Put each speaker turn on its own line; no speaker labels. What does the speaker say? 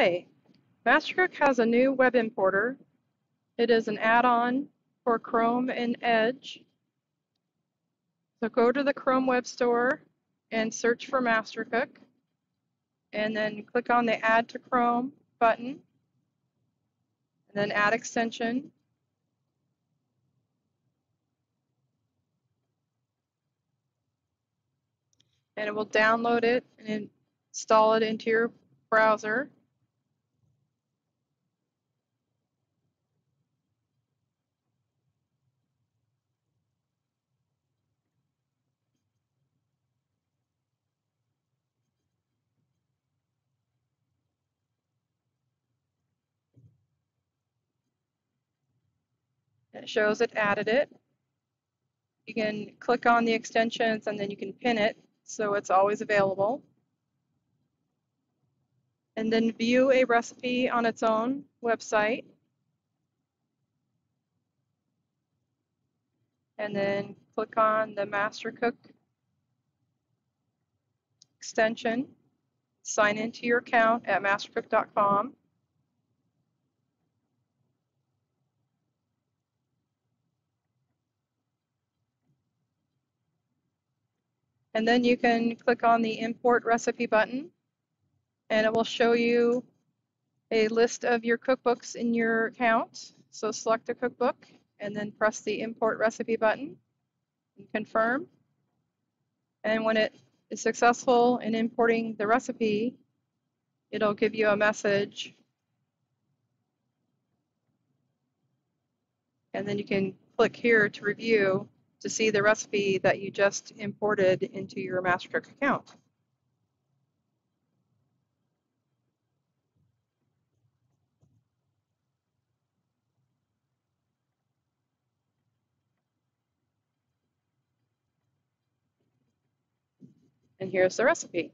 Hi, Mastercook has a new web importer. It is an add-on for Chrome and Edge. So go to the Chrome Web Store and search for Mastercook and then click on the Add to Chrome button and then Add Extension. And it will download it and install it into your browser. It shows it added it. You can click on the extensions and then you can pin it so it's always available. And then view a recipe on its own website. And then click on the Mastercook extension. Sign into your account at mastercook.com. And then you can click on the import recipe button and it will show you a list of your cookbooks in your account. So select a cookbook and then press the import recipe button and confirm. And when it is successful in importing the recipe, it'll give you a message. And then you can click here to review to see the recipe that you just imported into your Mastercook account. And here's the recipe.